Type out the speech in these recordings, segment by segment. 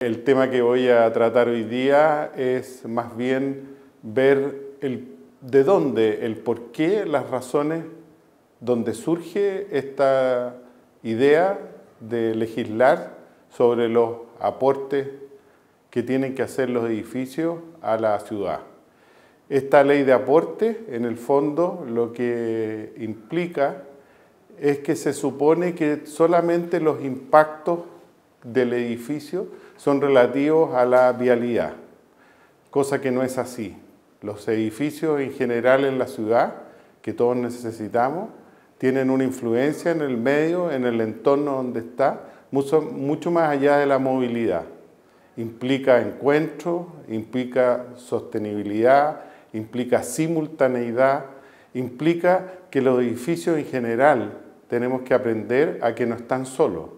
El tema que voy a tratar hoy día es más bien ver el, de dónde, el por qué, las razones donde surge esta idea de legislar sobre los aportes que tienen que hacer los edificios a la ciudad. Esta ley de aporte, en el fondo, lo que implica es que se supone que solamente los impactos del edificio son relativos a la vialidad, cosa que no es así. Los edificios en general en la ciudad, que todos necesitamos, tienen una influencia en el medio, en el entorno donde está, mucho, mucho más allá de la movilidad. Implica encuentro, implica sostenibilidad, implica simultaneidad, implica que los edificios en general tenemos que aprender a que no están solos.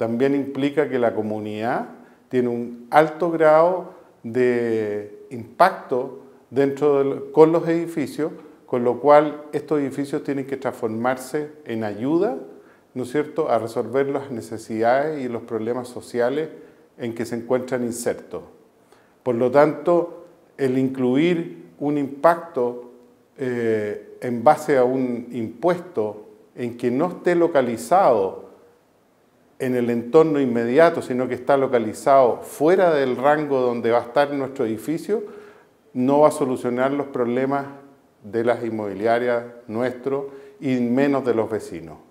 También implica que la comunidad tiene un alto grado de impacto dentro con los edificios, con lo cual estos edificios tienen que transformarse en ayuda, ¿no es cierto?, a resolver las necesidades y los problemas sociales en que se encuentran insertos. Por lo tanto, el incluir un impacto eh, en base a un impuesto en que no esté localizado en el entorno inmediato, sino que está localizado fuera del rango donde va a estar nuestro edificio, no va a solucionar los problemas de las inmobiliarias nuestros y menos de los vecinos.